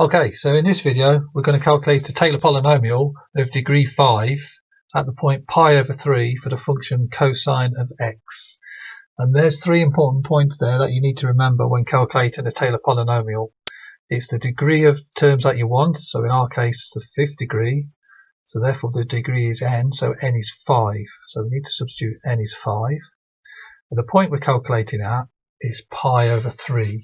Okay, so in this video we're going to calculate the Taylor polynomial of degree 5 at the point pi over 3 for the function cosine of x. And there's three important points there that you need to remember when calculating the Taylor polynomial. It's the degree of terms that you want, so in our case it's the fifth degree, so therefore the degree is n, so n is 5. So we need to substitute n is 5. And the point we're calculating at is pi over 3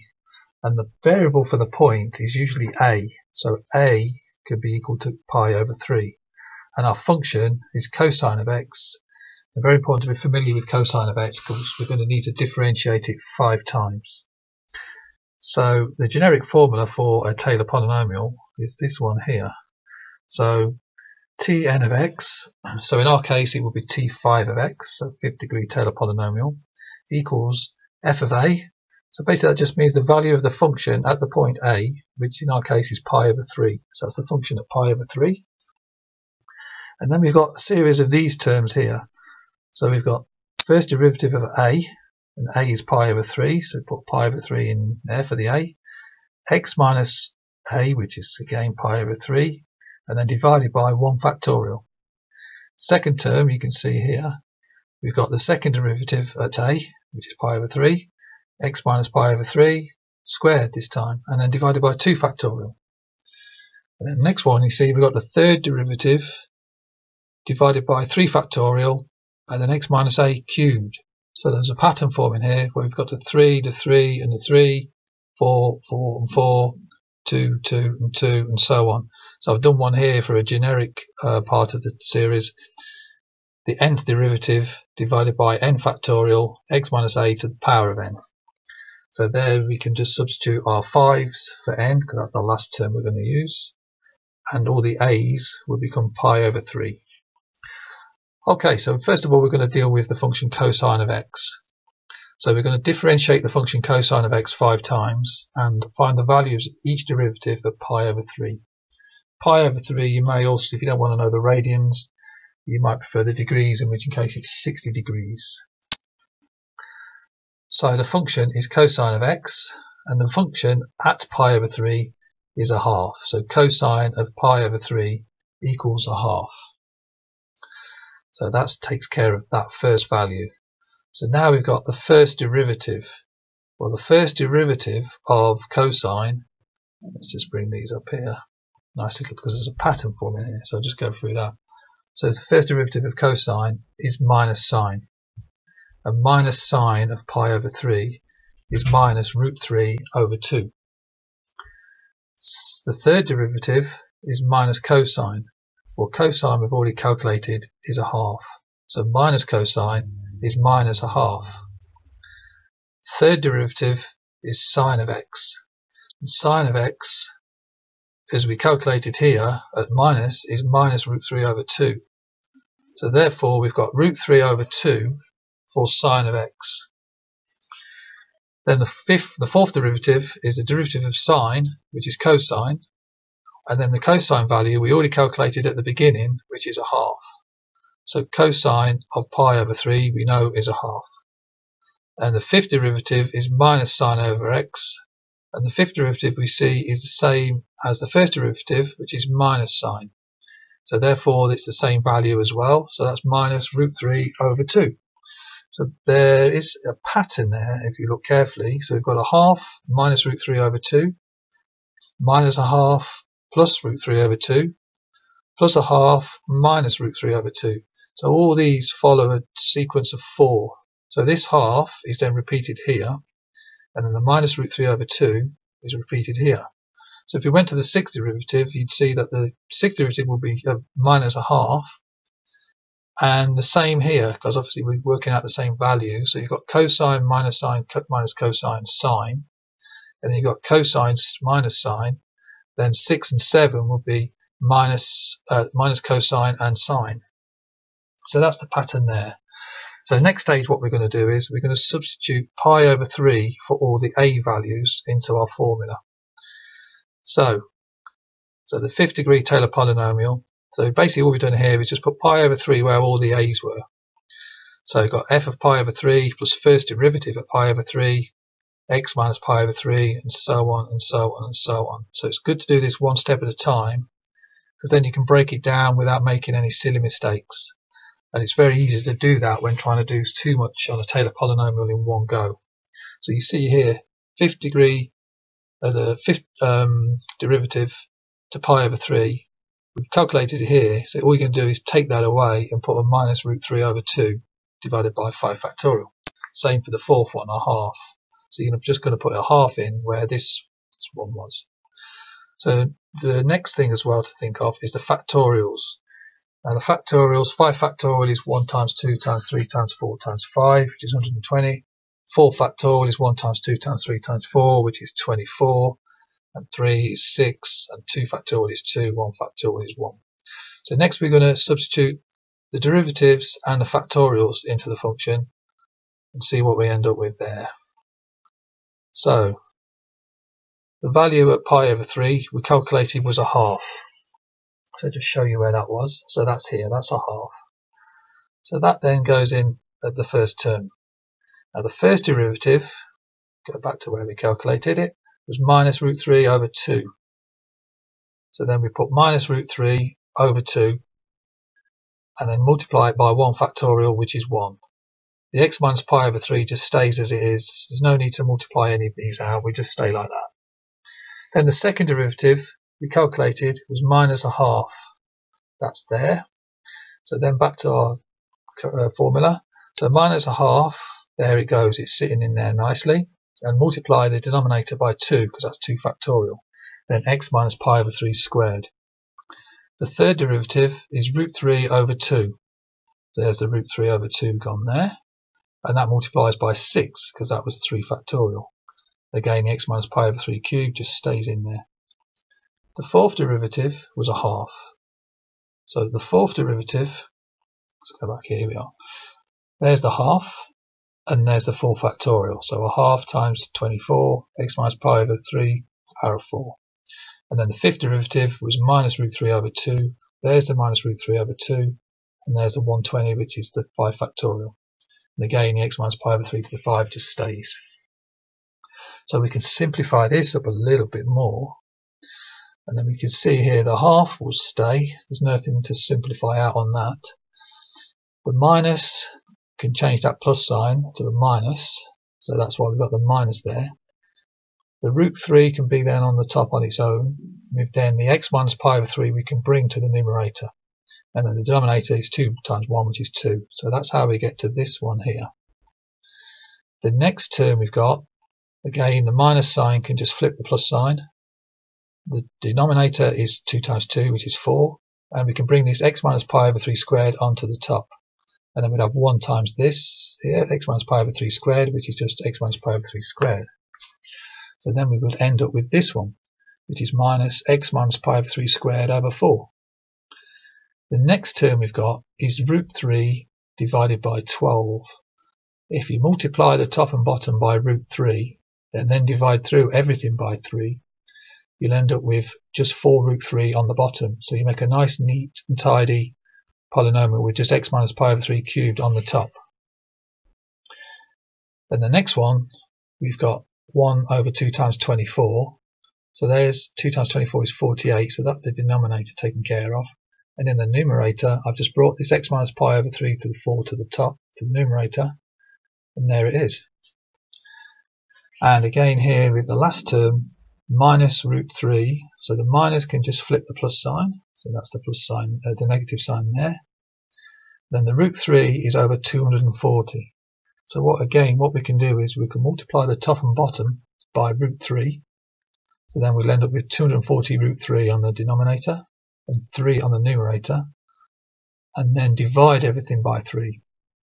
and the variable for the point is usually a. So a could be equal to pi over 3. And our function is cosine of x. It's very important to be familiar with cosine of x because we're going to need to differentiate it five times. So the generic formula for a Taylor polynomial is this one here. So Tn of x, so in our case it would be T5 of x, so fifth degree Taylor polynomial, equals f of a, so basically that just means the value of the function at the point a, which in our case is pi over 3. So that's the function at pi over 3. And then we've got a series of these terms here. So we've got first derivative of a, and a is pi over 3, so put pi over 3 in there for the a. x minus a, which is again pi over 3, and then divided by 1 factorial. Second term, you can see here, we've got the second derivative at a, which is pi over 3, x minus pi over 3 squared this time, and then divided by 2 factorial. And then the next one, you see we've got the third derivative divided by 3 factorial, and then x minus a cubed. So there's a pattern forming here where we've got the 3, the 3, and the 3, 4, 4, and 4, 2, 2, and 2, and so on. So I've done one here for a generic uh, part of the series. The nth derivative divided by n factorial, x minus a to the power of n. So there we can just substitute our 5s for n, because that's the last term we're going to use. And all the a's will become pi over 3. Okay, so first of all we're going to deal with the function cosine of x. So we're going to differentiate the function cosine of x five times and find the values of each derivative of pi over 3. Pi over 3, you may also, if you don't want to know the radians, you might prefer the degrees, in which case it's 60 degrees. So the function is cosine of x, and the function at pi over 3 is a half. So cosine of pi over 3 equals a half. So that takes care of that first value. So now we've got the first derivative. Well, the first derivative of cosine, let's just bring these up here nicely because there's a pattern forming here. So I'll just go through that. So the first derivative of cosine is minus sine a minus sine of pi over 3 is minus root 3 over 2. The third derivative is minus cosine. Well, cosine we've already calculated is a half. So minus cosine is minus a half. Third derivative is sine of x. And sine of x, as we calculated here, at minus, is minus root 3 over 2. So therefore we've got root 3 over 2 for sine of x. Then the fifth, the fourth derivative is the derivative of sine, which is cosine, and then the cosine value we already calculated at the beginning, which is a half. So cosine of pi over 3 we know is a half. And the fifth derivative is minus sine over x, and the fifth derivative we see is the same as the first derivative, which is minus sine. So therefore it's the same value as well, so that's minus root 3 over 2. So there is a pattern there if you look carefully. So we've got a half minus root 3 over 2, minus a half plus root 3 over 2, plus a half minus root 3 over 2. So all these follow a sequence of 4. So this half is then repeated here, and then the minus root 3 over 2 is repeated here. So if you went to the sixth derivative, you'd see that the sixth derivative will be a minus a half, and the same here, because obviously we're working out the same value. So you've got cosine minus sine minus cosine sine. And then you've got cosine minus sine. Then 6 and 7 will be minus, uh, minus cosine and sine. So that's the pattern there. So next stage what we're going to do is we're going to substitute pi over 3 for all the a values into our formula. So, so the fifth degree Taylor polynomial so basically what we've done here is just put pi over 3 where all the a's were. So we've got f of pi over 3 plus first derivative of pi over 3 x minus pi over 3 and so on and so on and so on. So it's good to do this one step at a time because then you can break it down without making any silly mistakes. And it's very easy to do that when trying to do too much on a Taylor polynomial in one go. So you see here, fifth degree, uh, the fifth um, derivative to pi over 3. We've calculated here, so all you can do is take that away and put a minus root 3 over 2 divided by 5 factorial. Same for the fourth one, a half. So you're just going to put a half in where this one was. So the next thing as well to think of is the factorials. Now the factorials, 5 factorial is 1 times 2 times 3 times 4 times 5, which is 120. 4 factorial is 1 times 2 times 3 times 4, which is 24. And 3 is 6, and 2 factorial is 2, 1 factorial is 1. So next we're going to substitute the derivatives and the factorials into the function and see what we end up with there. So the value at pi over 3 we calculated was a half. So just show you where that was. So that's here, that's a half. So that then goes in at the first term. Now the first derivative, go back to where we calculated it, was minus root 3 over 2. So then we put minus root 3 over 2 and then multiply it by 1 factorial which is 1 the x minus pi over 3 just stays as it is. There's no need to multiply any of these out. We just stay like that. Then the second derivative we calculated was minus a half. That's there. So then back to our uh, formula. So minus a half, there it goes. It's sitting in there nicely. And multiply the denominator by 2 because that's 2 factorial. Then x minus pi over 3 squared. The third derivative is root 3 over 2. There's the root 3 over 2 gone there and that multiplies by 6 because that was 3 factorial. Again, the x minus pi over 3 cubed just stays in there. The fourth derivative was a half. So the fourth derivative, let's go back here, here we are. There's the half, and there's the 4 factorial. So a half times 24, x minus pi over 3, power of 4. And then the fifth derivative was minus root 3 over 2. There's the minus root 3 over 2, and there's the 120, which is the 5 factorial. And again, the x minus pi over 3 to the 5 just stays. So we can simplify this up a little bit more. And then we can see here the half will stay. There's nothing to simplify out on that. The minus can change that plus sign to the minus. So that's why we've got the minus there. The root 3 can be then on the top on its own. With then the x minus pi over 3 we can bring to the numerator and then the denominator is 2 times 1 which is 2 so that's how we get to this one here the next term we've got again the minus sign can just flip the plus sign the denominator is 2 times 2 which is 4 and we can bring this x minus pi over 3 squared onto the top and then we'd have 1 times this here x minus pi over 3 squared which is just x minus pi over 3 squared so then we would end up with this one which is minus x minus pi over 3 squared over 4 the next term we've got is root 3 divided by 12. If you multiply the top and bottom by root 3 and then divide through everything by 3, you'll end up with just 4 root 3 on the bottom. So you make a nice, neat and tidy polynomial with just x minus pi over 3 cubed on the top. Then the next one, we've got 1 over 2 times 24. So there's 2 times 24 is 48, so that's the denominator taken care of. And in the numerator, I've just brought this x minus pi over 3 to the 4 to the top, to the numerator, and there it is. And again here with the last term, minus root 3, so the minus can just flip the plus sign, so that's the plus sign, uh, the negative sign there. Then the root 3 is over 240. So what again, what we can do is we can multiply the top and bottom by root 3. So then we'll end up with 240 root 3 on the denominator and 3 on the numerator and then divide everything by 3.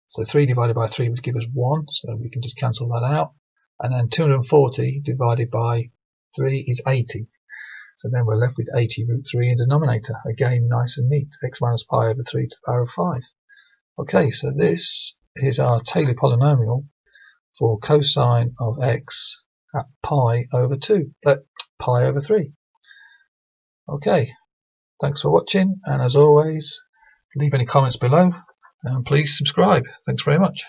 So 3 divided by 3 would give us 1, so we can just cancel that out. And then 240 divided by 3 is 80. So then we're left with 80 root 3 in denominator. Again, nice and neat. x minus pi over 3 to the power of 5. Okay, so this is our Taylor polynomial for cosine of x at pi over 2, uh, pi over 3. Okay, Thanks for watching, and as always, leave any comments below, and please subscribe. Thanks very much.